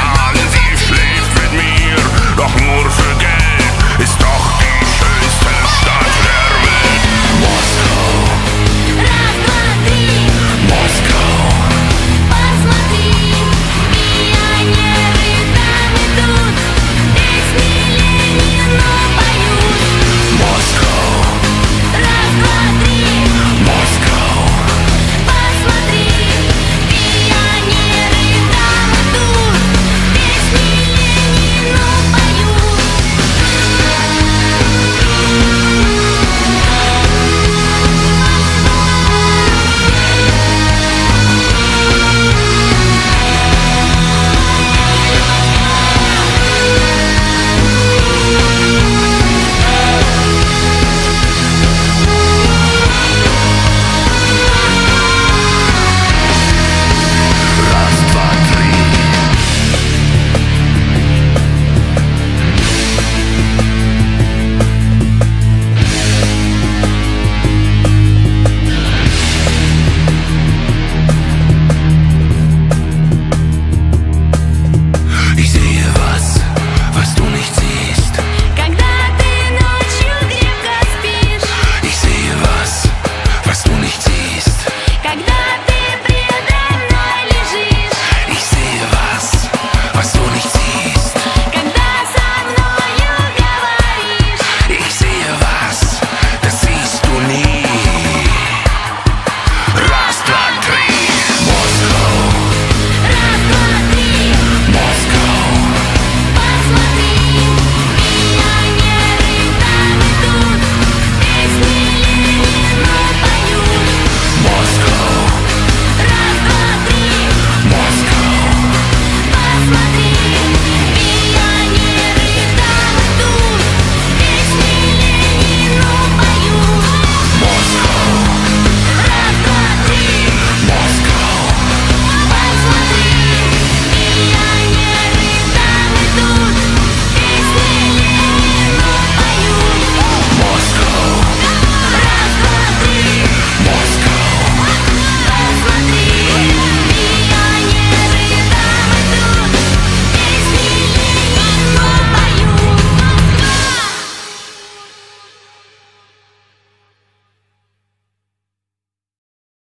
song